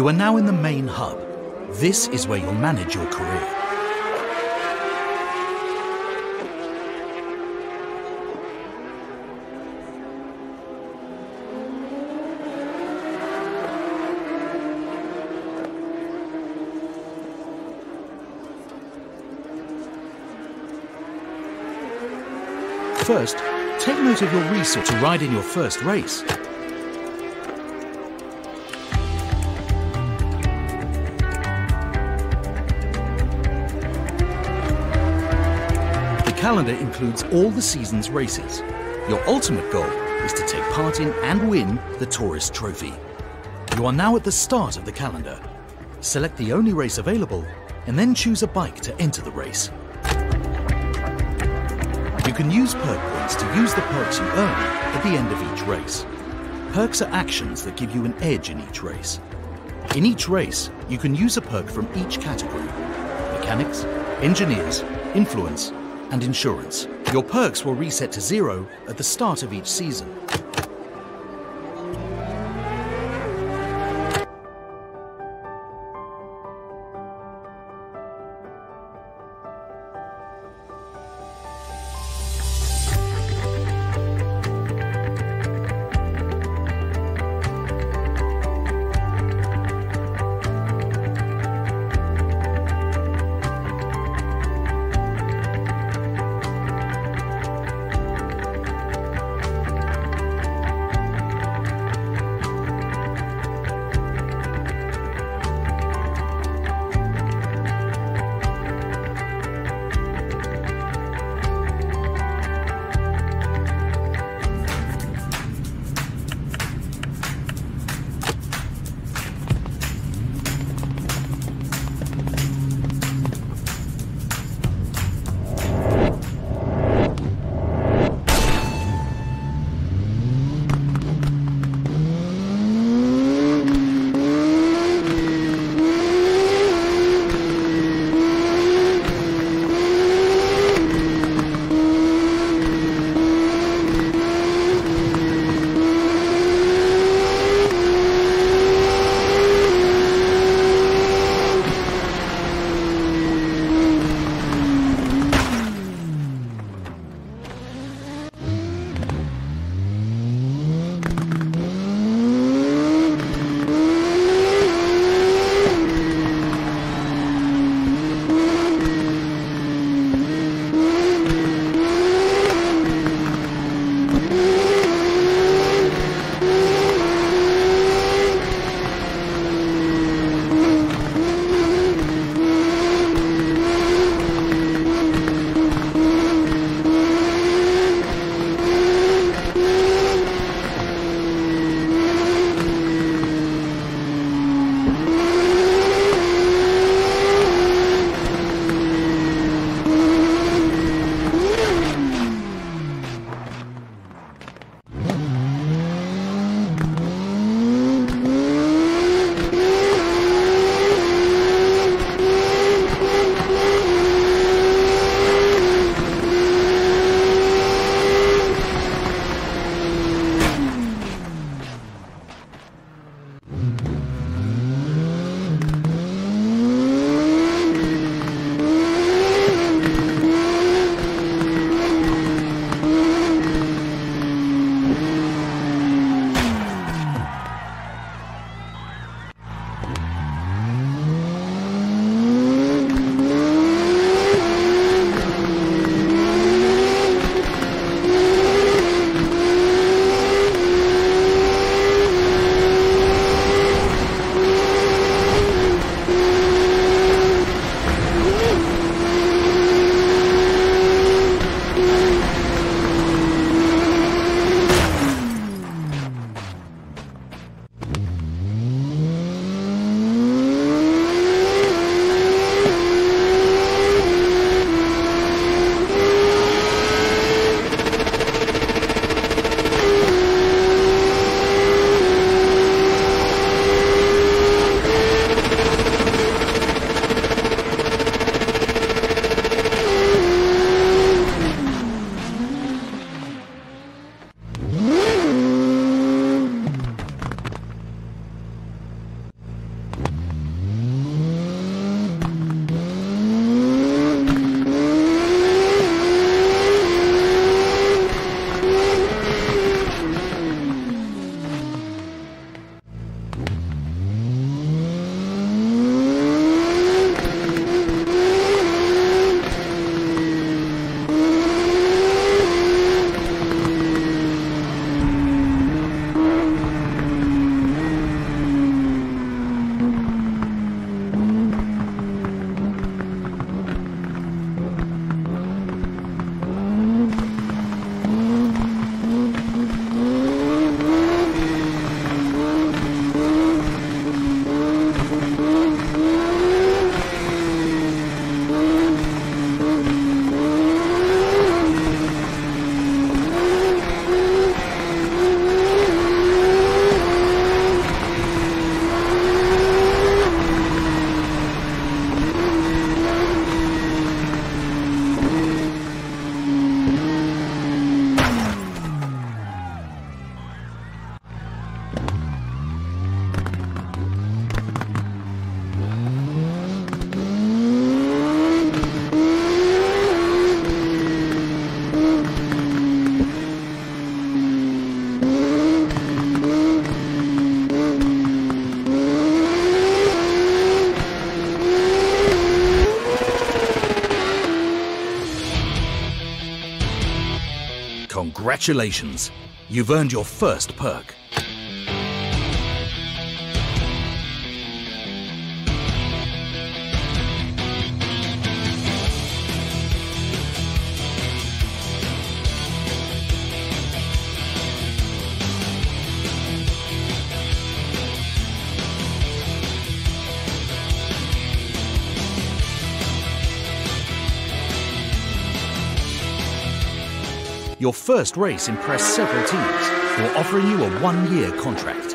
You are now in the main hub. This is where you'll manage your career. First, take note of your resource to ride in your first race. Calendar includes all the season's races. Your ultimate goal is to take part in and win the Tourist Trophy. You are now at the start of the calendar. Select the only race available and then choose a bike to enter the race. You can use perk points to use the perks you earn at the end of each race. Perks are actions that give you an edge in each race. In each race, you can use a perk from each category mechanics, engineers, influence, and insurance. Your perks will reset to zero at the start of each season. Congratulations! You've earned your first perk. Your first race impressed several teams who are offering you a one year contract.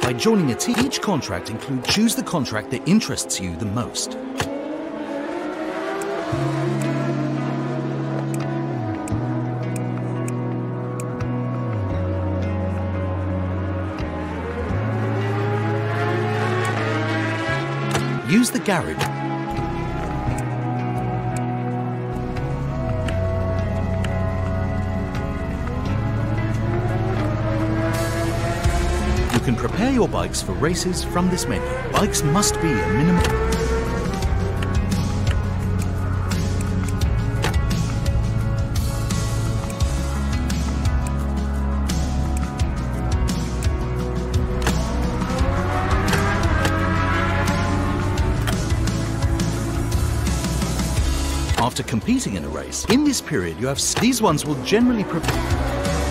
By joining a team, each contract includes choose the contract that interests you the most. Use the garage. You can prepare your bikes for races from this menu. Bikes must be a minimum... after competing in a race. In this period, you have these ones will generally prepare.